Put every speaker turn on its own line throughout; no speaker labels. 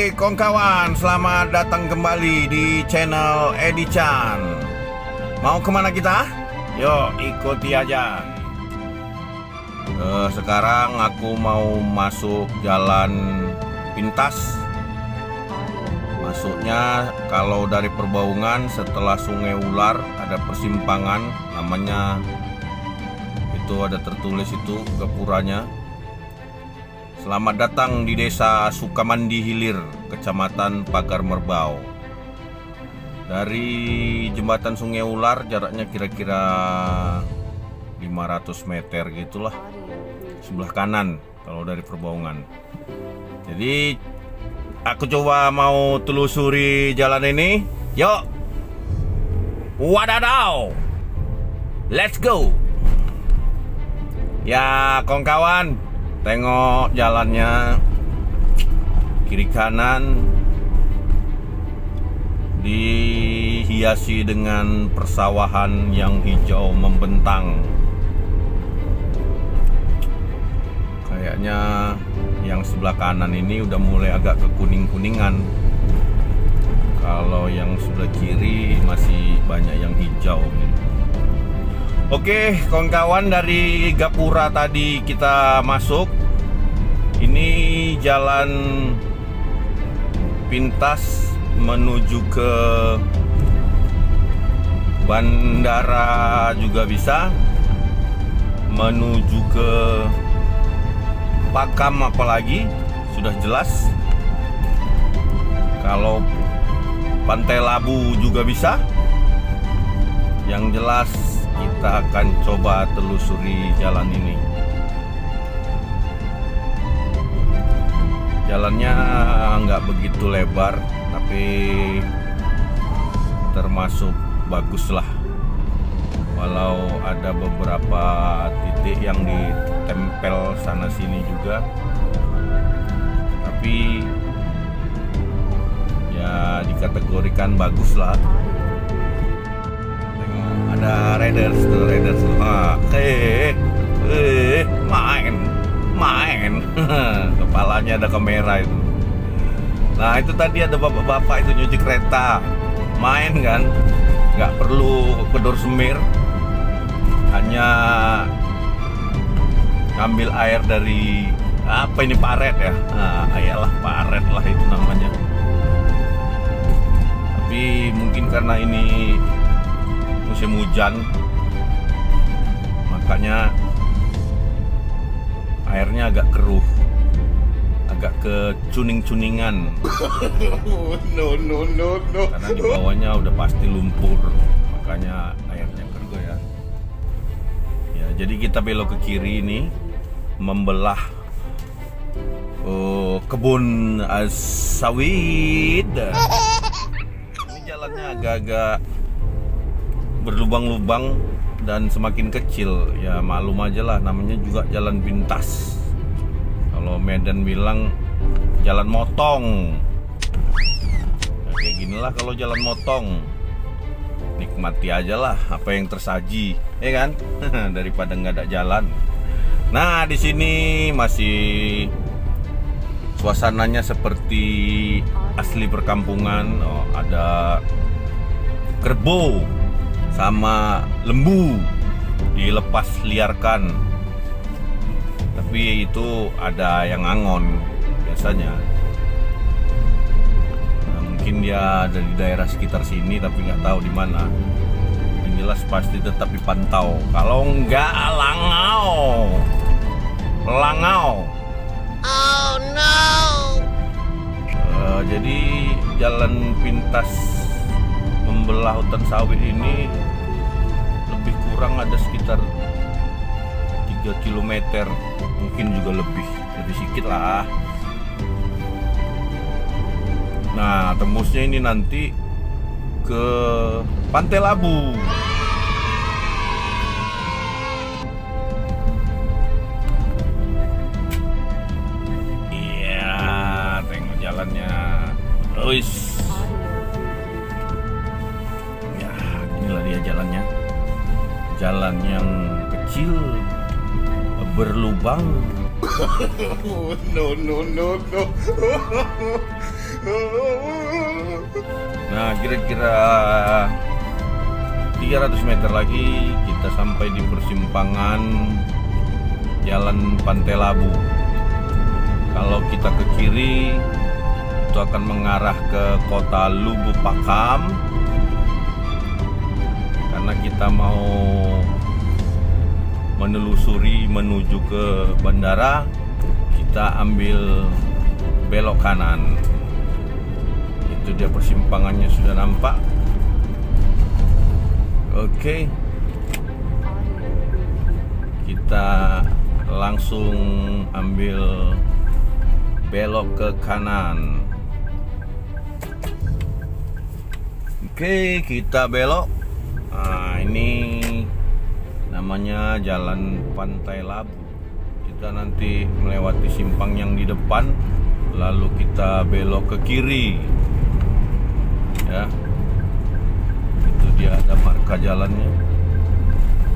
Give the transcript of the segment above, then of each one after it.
Oke, kawan selamat datang kembali di channel Edi Chan. Mau ke mana kita? Yuk, ikuti aja. Eh, sekarang aku mau masuk jalan pintas. Masuknya kalau dari Perbaungan setelah Sungai Ular ada persimpangan namanya itu ada tertulis itu gapuranya Selamat datang di desa Sukamandi Hilir, kecamatan Pagar Merbau. Dari jembatan Sungai Ular jaraknya kira-kira 500 meter gitulah. Sebelah kanan kalau dari Perbaungan. Jadi aku coba mau telusuri jalan ini. Yuk. Wadadau. Let's go. Ya, kawan-kawan, Tengok jalannya kiri kanan dihiasi dengan persawahan yang hijau membentang. Kayaknya yang sebelah kanan ini udah mulai agak kekuning-kuningan. Kalau yang sebelah kiri masih banyak yang hijau Oke, kawan-kawan dari Gapura tadi kita masuk. Ini jalan pintas menuju ke bandara juga bisa. Menuju ke Pakam apalagi sudah jelas. Kalau Pantai Labu juga bisa. Yang jelas kita akan coba telusuri jalan ini. Jalannya nggak begitu lebar tapi termasuk bagus lah walau ada beberapa titik yang ditempel sana sini juga. Tapi ya dikategorikan bagus lah ada Raiders tuh Raiders ah, eh eh main main. Kepalanya ada kamera itu. Nah itu tadi ada bapak-bapak itu nyuci kereta. Main kan? Nggak perlu kedor semir. Hanya ngambil air dari apa ini paret ya? Nah, ayalah paret lah itu namanya. Tapi mungkin karena ini musim hujan. Makanya airnya agak keruh agak ke cuning-cuningan.
No no no no.
Karena di bawahnya udah pasti lumpur makanya airnya keruh ya. Ya jadi kita belok ke kiri ini membelah uh, kebun uh, sawit. Ini jalannya agak-agak berlubang-lubang dan semakin kecil. Ya maklum aja lah namanya juga jalan pintas. Kalau Medan bilang jalan motong. Ya, kayak gini lah kalau jalan motong. Nikmati aja lah apa yang tersaji ya kan? Daripada nggak ada jalan. Nah di sini masih suasananya seperti asli perkampungan. Oh, ada kerbau sama lembu dilepas liarkan. Tapi itu ada yang angon biasanya. Nah, mungkin dia ada di daerah sekitar sini tapi nggak tahu di mana. Yang jelas pasti tetap dipantau. Kalau nggak langau. Langau.
Oh no.
Uh, jadi jalan pintas membelah hutan sawit ini lebih kurang ada sekitar 3 km mungkin juga lebih lebih sedikit lah. Nah tembusnya ini nanti ke Pantai Labu
no
Nah, kira-kira 300 meter lagi kita sampai di persimpangan Jalan Pantai Labu. Kalau kita ke kiri itu akan mengarah ke kota Lubuk Pakam karena kita mau menelusuri menuju ke bandara kita ambil belok kanan. Itu dia persimpangannya sudah nampak. Oke. Kita langsung ambil belok ke kanan. Oke kita belok. Nah ini namanya jalan pantai labu. Kita nanti melewati simpang yang di depan lalu kita belok ke kiri. Ya. Itu dia ada marka jalannya.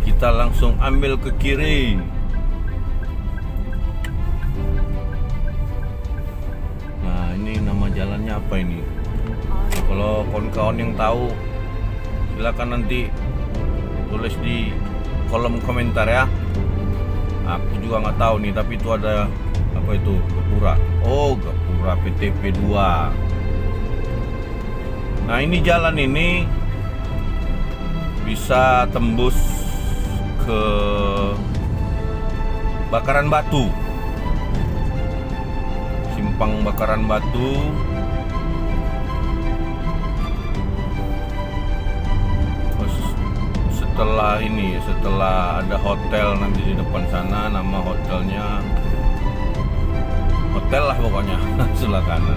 Kita langsung ambil ke kiri. Nah ini nama jalannya apa ini? Kalau kawan-kawan yang tahu silakan nanti tulis di kolom komentar ya. Aku juga nggak tahu nih tapi itu ada apa itu Gapura oh Gapura PTP 2 nah ini jalan ini bisa tembus ke bakaran batu. Simpang bakaran batu setelah ini setelah ada hotel nanti di depan sana nama hotelnya hotel lah pokoknya sebelah kanan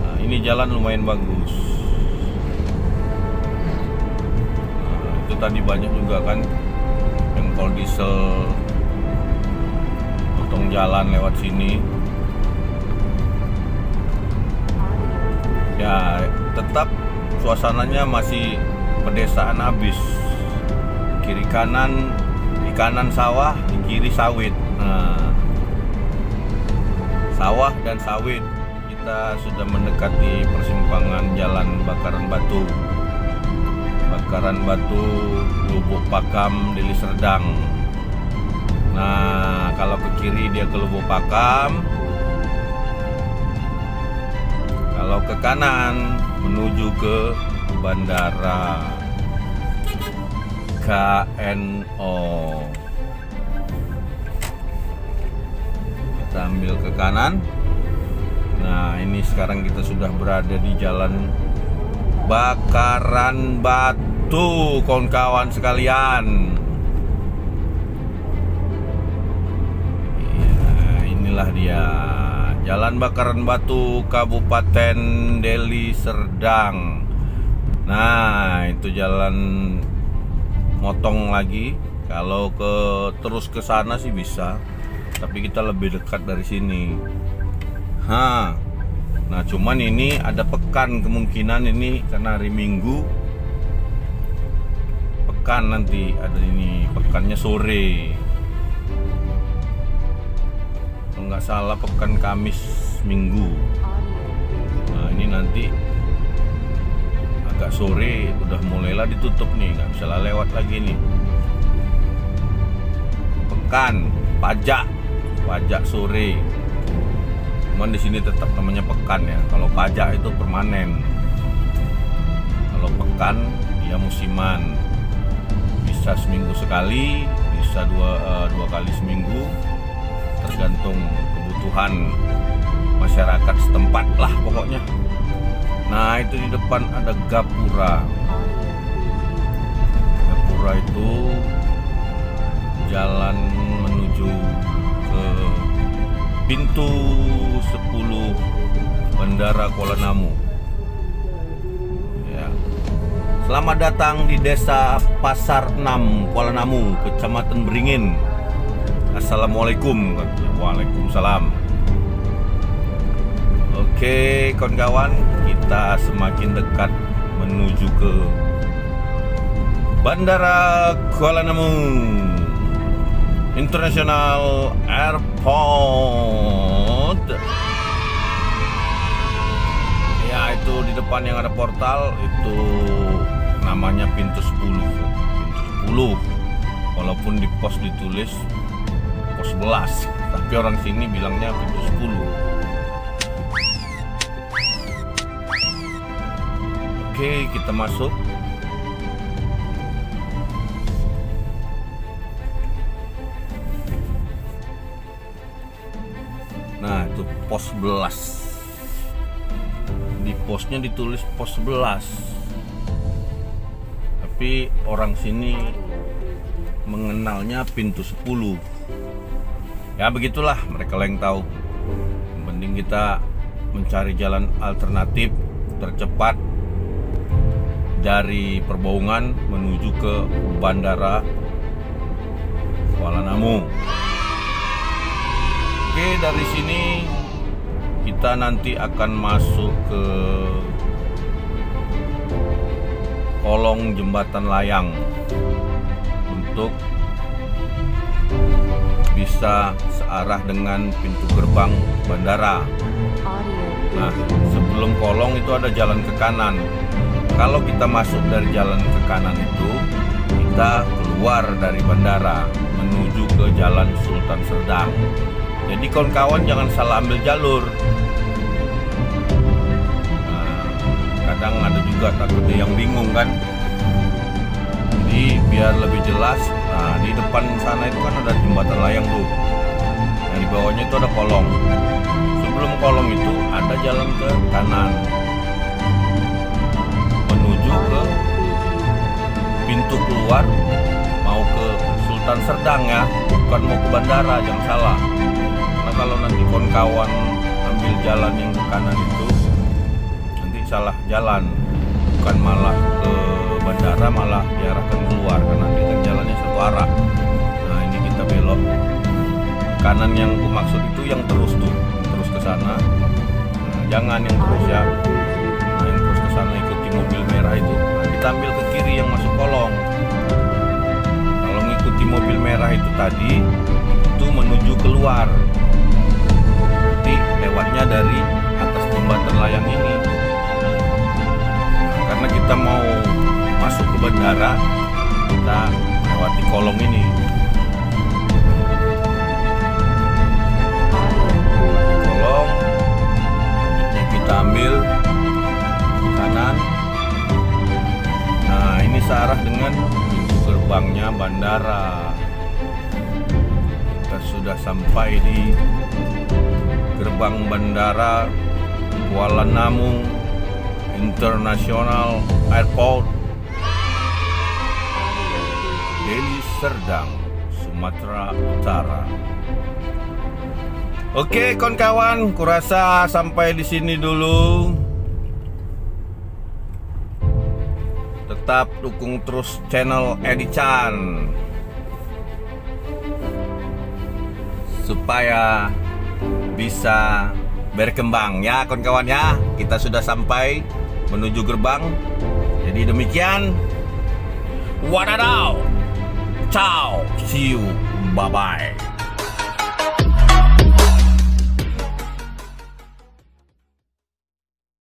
Nah, ini jalan lumayan bagus. Nah, itu tadi banyak juga kan yang kalau diesel potong jalan lewat sini. Ya tetap suasananya masih pedesaan habis. Kiri kanan di kanan sawah di kiri sawit. Nah, sawah dan sawit. Kita sudah mendekati persimpangan jalan bakaran batu. Bakaran batu lubuk pakam deli serdang nah kalau ke kiri dia ke lubuk pakam ke kanan menuju ke bandara. KNO kita ambil ke kanan. Nah ini sekarang kita sudah berada di jalan bakaran batu kawan-kawan sekalian. Ya, inilah dia Jalan Bakaran Batu Kabupaten Deli Serdang. Nah itu jalan motong lagi. Kalau ke terus ke sana sih bisa. Tapi kita lebih dekat dari sini. Ha nah cuman ini ada pekan kemungkinan ini karena hari Minggu. Pekan nanti ada ini pekannya sore kalau nggak salah pekan Kamis Minggu. Nah ini nanti agak sore udah mulailah ditutup nih nggak bisa lewat lagi nih. Pekan pajak pajak sore. Cuman di sini tetap namanya pekan ya. Kalau pajak itu permanen. Kalau pekan dia musiman. Bisa seminggu sekali bisa dua eh, dua kali seminggu tergantung kebutuhan masyarakat setempat lah pokoknya. Nah itu di depan ada Gapura. Gapura itu jalan menuju ke pintu 10 Bandara Kuala Namu. Ya. Selamat datang di desa Pasar 6 Kuala Namu Kecamatan Beringin Assalamualaikum Waalaikumsalam Oke kawan-kawan kita semakin dekat menuju ke Bandara Kuala Namu International Airport. Ya itu di depan yang ada portal itu namanya pintu 10. Pintu 10. Walaupun di pos ditulis pos 11, tapi orang sini bilangnya pintu 10. Oke, kita masuk. Nah, itu pos 11. Di posnya ditulis pos 11. Tapi orang sini mengenalnya pintu 10. Ya begitulah mereka yang tahu. Penting kita mencari jalan alternatif tercepat dari Perbaungan menuju ke Bandara Kuala Namu. Oke, dari sini kita nanti akan masuk ke kolong jembatan layang untuk bisa searah dengan pintu gerbang bandara. Nah, sebelum kolong itu ada jalan ke kanan. Kalau kita masuk dari jalan ke kanan itu, kita keluar dari bandara menuju ke jalan Sultan Serdang. Jadi kawan-kawan jangan salah ambil jalur. Nah, kadang ada juga takutnya yang bingung kan. Jadi biar lebih jelas, nah di depan sana itu kan ada jembatan layang tuh. Nah di bawahnya itu ada kolong. Sebelum kolong itu ada jalan ke kanan menuju ke pintu keluar mau ke Sultan Serdang ya, bukan mau ke bandara, jangan salah. Karena kalau nanti kawan-kawan ambil jalan yang ke kanan itu nanti salah jalan, bukan malah ke bandara malah diarahkan keluar karena nanti kan jalannya satu arah. Nah ini kita belok kanan yang aku maksud itu yang terus tuh terus ke sana. Nah, jangan yang terus ya. Nah, yang terus ke sana ikuti mobil merah itu. Nah, kita ambil ke kiri yang masuk kolong. Kalau ngikuti mobil merah itu tadi itu menuju keluar. Sudah sampai di gerbang bandara Kuala Namu International Airport Deli Serdang Sumatera Utara Oke, kawan-kawan, kurasa sampai di sini dulu. Tetap dukung terus channel Edi Chan supaya bisa berkembang ya, kawan-kawan ya. Kita sudah sampai menuju gerbang. Jadi demikian. Wadadau. Ciao. See you. Bye bye.